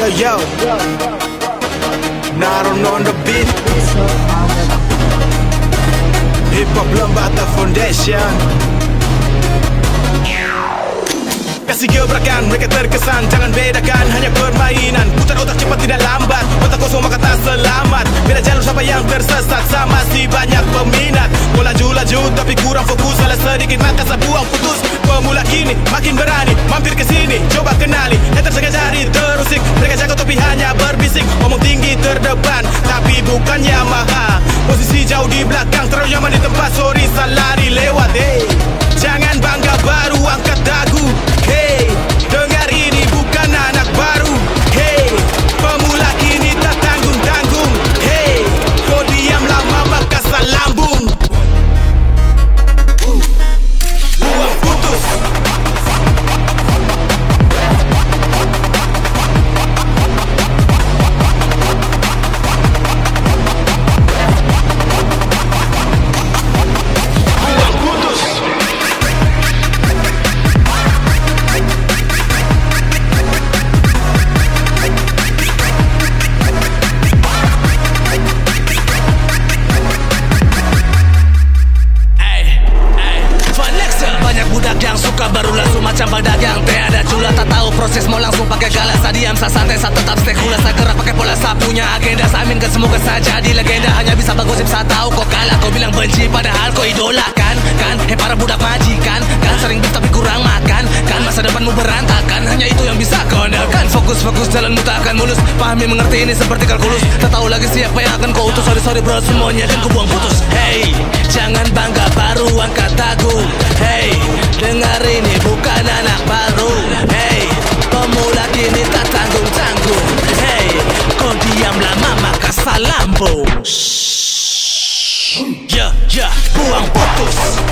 Yo yo. Naron on the beat. Hip hop Lembata Foundation. Kasih gebrakan, mereka terkesan. Jangan bedakan, hanya permainan. Putar otak cepat tidak lambat. Otak kosong maka tak selamat. Beda jalur siapa yang tersesat? Sama si banyak peminat. Mau laju-laju tapi kurang fokus. Salah sedikit maka saya buang Yamaha Posisi jauh di belakang Terlalu nyaman di tempat Sorry salah lewat hey. Macam pedagang Tiada cula tak tahu proses mau langsung pakai galas Saya diam, saya santai, saya tetap stay cool Saya gerak pakai pola, saya punya agenda Saya aminkan semoga saya jadi legenda. Hanya bisa bergosip, saya tahu kau kalah. Kau bilang benci padahal kau idolakan Kan, eh para budak majikan Kan? Sering beat tapi kurang makan Kan? Masa depanmu berantakan Hanya itu yang bisa kau andalkan. Fokus, fokus, jalanmu tak akan mulus. Pahami mengerti ini seperti kalkulus. Tak tahu lagi siapa yang akan kau utus. Sorry, sorry bro, semuanya akan kau buang putus. Hey, jangan bangga baru angkat dagu maka salambung Shh. Ya, ya, buang putus